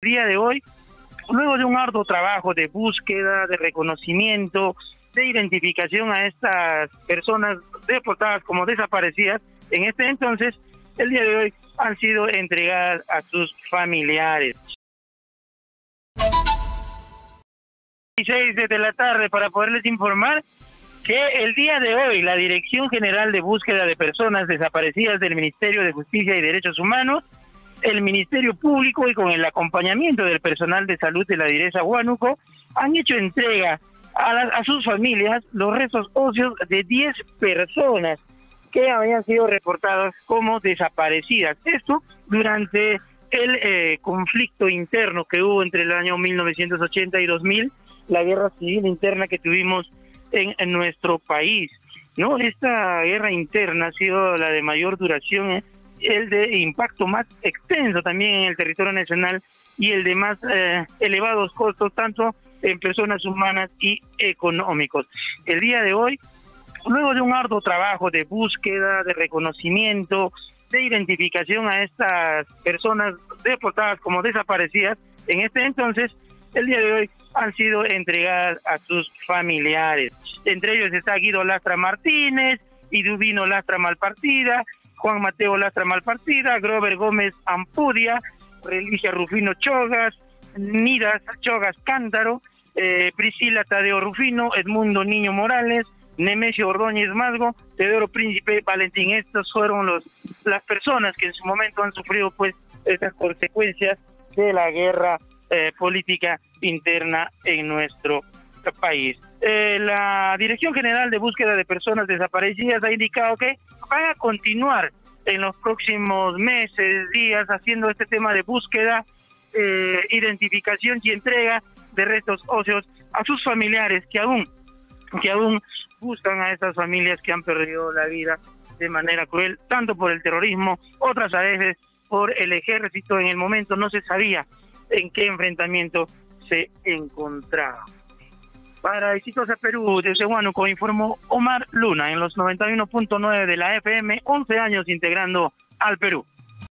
Día de hoy, luego de un arduo trabajo de búsqueda, de reconocimiento, de identificación a estas personas deportadas como desaparecidas, en este entonces, el día de hoy han sido entregadas a sus familiares. 6 de la tarde para poderles informar que el día de hoy la Dirección General de Búsqueda de Personas Desaparecidas del Ministerio de Justicia y Derechos Humanos, el Ministerio Público y con el acompañamiento del personal de salud de la Direza Huánuco han hecho entrega a, a sus familias los restos óseos de 10 personas que habían sido reportadas como desaparecidas. Esto durante el eh, conflicto interno que hubo entre el año 1980 y 2000, la guerra civil interna que tuvimos en, nuestro país. ¿no? Esta guerra interna ha sido la de mayor duración, ¿eh? El de impacto más extenso también en el territorio nacional y el de más eh, elevados costos, tanto en personas humanas y económicos. El día de hoy, luego de un arduo trabajo de búsqueda, de reconocimiento, de identificación a estas personas deportadas como desaparecidas, en este entonces, el día de hoy han sido entregadas a sus familiares. Entre ellos está Guido Lastra Martínez, Iduvino Lastra Malpartida, Juan Mateo Lastra Malpartida, Grover Gómez Ampudia, Religia Rufino Chogas, Nidas Chogas Cántaro, eh, Priscila Tadeo Rufino, Edmundo Niño Morales, Nemesio Ordóñez Mazgo, Teodoro Príncipe Valentín. Estos fueron los las personas que en su momento han sufrido pues estas consecuencias de la guerra eh, política interna en nuestro país. Eh, la Dirección General de Búsqueda de Personas Desaparecidas ha indicado que van a continuar en los próximos meses, días, haciendo este tema de búsqueda, eh, identificación y entrega de restos óseos a sus familiares que aún, que aún buscan a estas familias que han perdido la vida de manera cruel, tanto por el terrorismo, otras a veces por el ejército. En el momento no se sabía en qué enfrentamiento se encontraba. Para Exitosa Perú, desde Huánuco, informó Omar Luna en los 91.9 de la FM, 11 años integrando al Perú.